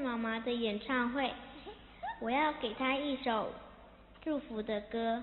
妈妈的演唱会。我要给她一首祝福的歌。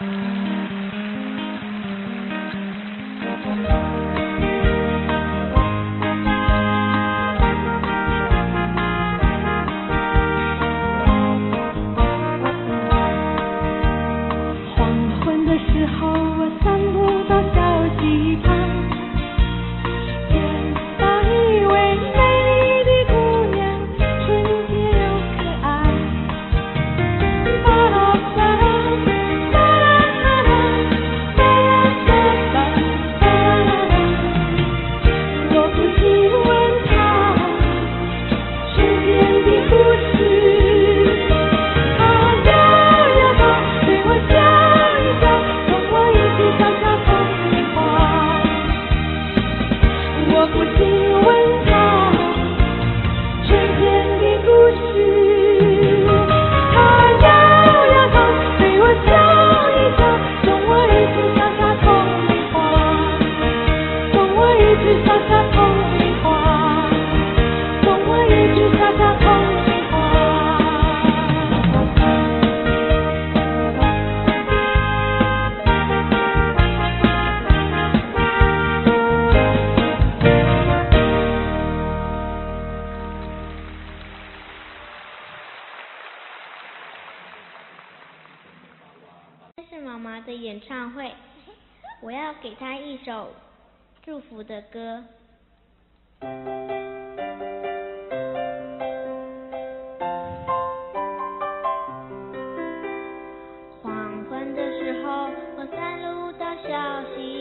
黄昏的时候。我不听。妈妈的演唱会我要给她一首祝福的歌。黄昏的时候我散步到小溪